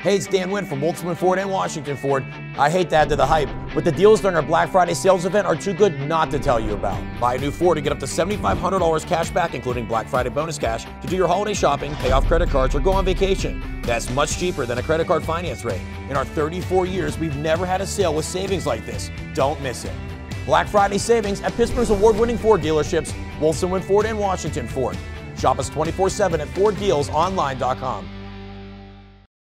Hey, it's Dan Wind from Ultimate Ford and Washington Ford. I hate to add to the hype, but the deals during our Black Friday sales event are too good not to tell you about. Buy a new Ford to get up to $7,500 cash back, including Black Friday bonus cash, to do your holiday shopping, pay off credit cards, or go on vacation. That's much cheaper than a credit card finance rate. In our 34 years, we've never had a sale with savings like this. Don't miss it. Black Friday savings at Pittsburgh's award winning Ford dealerships, Woltz & Wind Ford and Washington Ford. Shop us 24 7 at FordDealsOnline.com.